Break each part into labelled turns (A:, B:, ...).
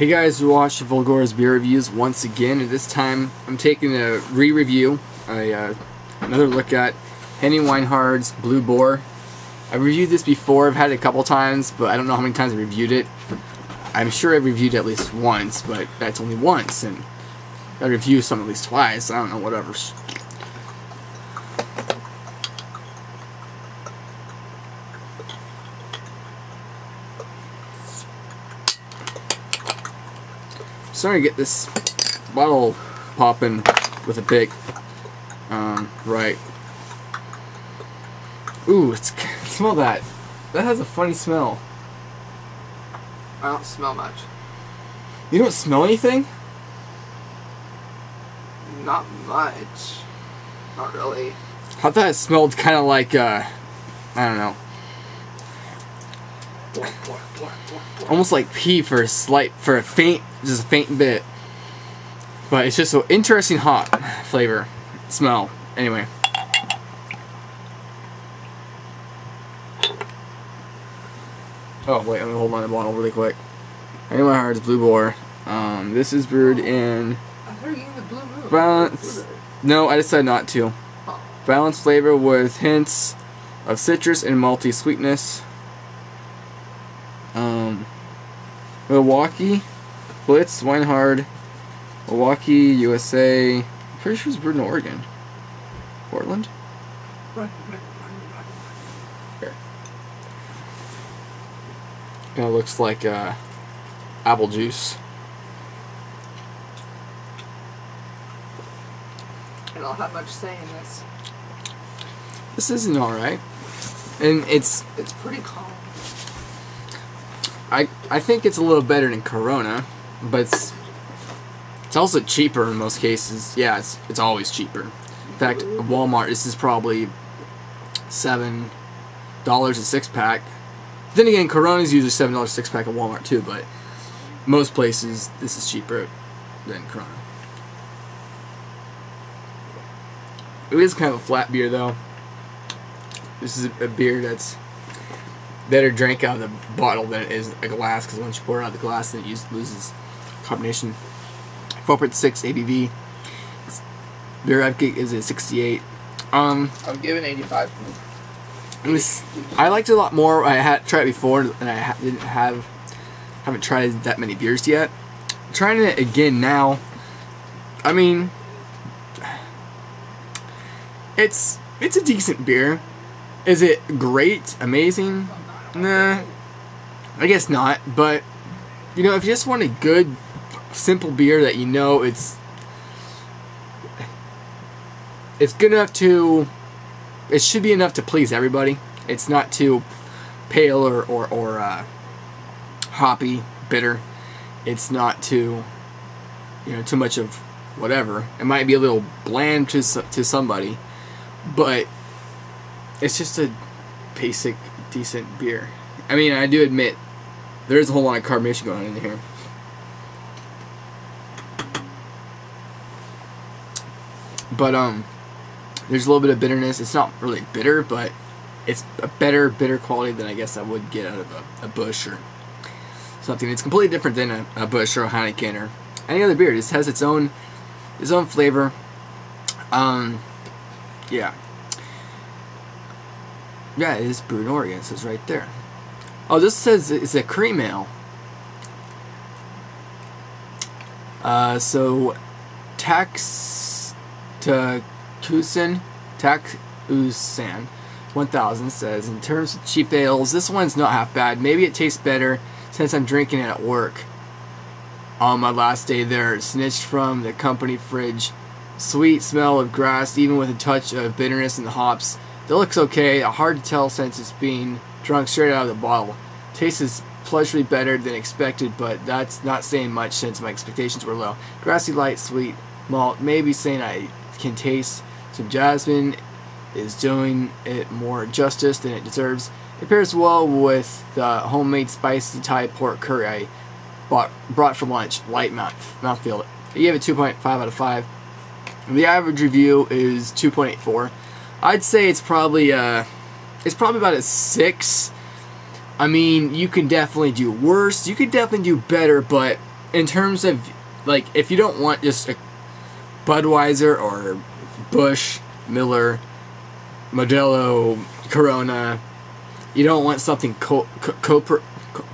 A: Hey guys, we watched Volgora's beer reviews once again, and this time I'm taking a re-review, uh, another look at Henry Weinhard's Blue Boar. I've reviewed this before, I've had it a couple times, but I don't know how many times I reviewed it. I'm sure I've reviewed it at least once, but that's only once, and I review some at least twice, I don't know, whatever. Starting to get this bottle popping with a pick. Um, right. Ooh, it's, smell that. That has a funny smell.
B: I don't smell much.
A: You don't smell anything?
B: Not much. Not really.
A: I thought it smelled kind of like, uh, I don't know. Almost like pee for a slight, for a faint, just a faint bit. But it's just so interesting hot flavor, smell. Anyway. Oh wait, let me hold on the bottle really quick. Anyway, Heart's Blue Boar. Um, this is brewed in.
B: I thought you the blue moon.
A: Balance. No, I decided not to. Balanced flavor with hints of citrus and malty sweetness. Um, Milwaukee, Blitz, Weinhard, Milwaukee, USA. I'm pretty sure it's brewed in Oregon. Portland?
B: Run, run, run, run,
A: Here. Kind of looks like uh, apple juice.
B: I don't have much say in this.
A: This isn't alright. And it's
B: It's pretty calm.
A: I I think it's a little better than Corona, but it's it's also cheaper in most cases. Yeah, it's it's always cheaper. In fact, Walmart this is probably seven dollars a six pack. Then again, Corona's usually seven dollars six pack at Walmart too, but most places this is cheaper than Corona. It is kind of a flat beer though. This is a beer that's better drank out of the bottle than it is a glass because once you pour it out of the glass, then it use, loses carbonation. 4.6 ABV. It's- Beer Advocate is a 68. Um,
B: I'm giving 85.
A: it was, I liked it a lot more. I had tried it before, and I ha- didn't have, haven't tried that many beers yet. trying it again now. I mean, it's it's a decent beer. Is it great, amazing? Nah, I guess not. But you know, if you just want a good, simple beer that you know it's it's good enough to it should be enough to please everybody. It's not too pale or or, or uh, hoppy, bitter. It's not too you know too much of whatever. It might be a little bland to to somebody, but it's just a basic decent beer. I mean, I do admit there is a whole lot of carbonation going on in here. But um there's a little bit of bitterness. It's not really bitter, but it's a better bitter quality than I guess I would get out of a, a Busch or something. It's completely different than a, a Busch or a Heineken or any other beer. It just has its own its own flavor. Um, yeah, yeah, it is brewed in Oregon. It says right there. Oh, this says it's a cream ale. Uh, so tax to Kusin Takusan 1000 says in terms of cheap ales, this one's not half bad. Maybe it tastes better since I'm drinking it at work. On my last day there, snitched from the company fridge. Sweet smell of grass, even with a touch of bitterness in the hops. That looks okay. Hard to tell since it's being drunk straight out of the bottle. Tastes is pleasurably better than expected, but that's not saying much since my expectations were low. Grassy, light, sweet malt. Maybe saying I can taste some jasmine is doing it more justice than it deserves. It pairs well with the homemade spicy Thai pork curry I bought, brought for lunch. Light mouth, mouthfeel. I gave it 2.5 out of 5. The average review is 2.84. I'd say it's probably uh, it's probably about a six. I mean, you can definitely do worse. You could definitely do better, but in terms of like if you don't want just a Budweiser or Busch, Miller, Modelo, Corona, you don't want something co- co- copra- co-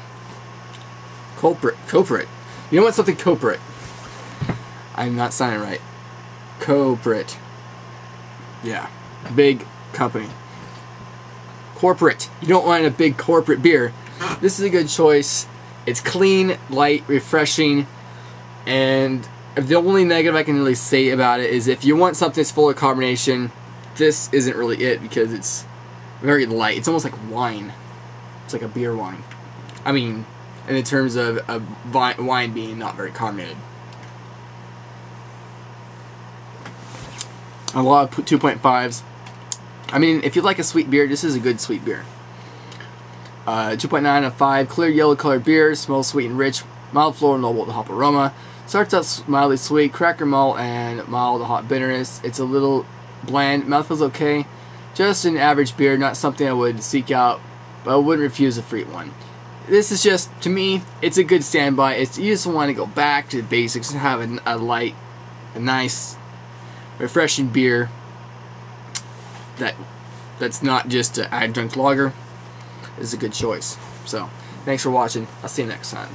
A: culprit, culprit. You don't want something culprit. I'm not signing right. Corporate. Yeah. Big company. Corporate. You don't want a big corporate beer. This is a good choice. It's clean, light, refreshing, and the only negative I can really say about it is if you want something that's full of carbonation, this isn't really it because it's very light. It's almost like wine. It's like a beer wine. I mean, in terms of a wine being not very carbonated. A lot of 2.5s. I mean, if you like a sweet beer, this is a good sweet beer. Uh, 2.9 out of 5. Clear yellow colored beer. Smells sweet and rich. Mild floral, noble hop aroma. Starts out mildly sweet. Cracker malt and mild hot bitterness. It's a little bland. Mouth feels okay. Just an average beer. Not something I would seek out, but I wouldn't refuse a free one. This is just, to me, it's a good standby. It's You just want to go back to the basics and have a, a light, a nice, refreshing beer that that's not just an adjunct lager is a good choice. So, thanks for watching. I'll see you next time.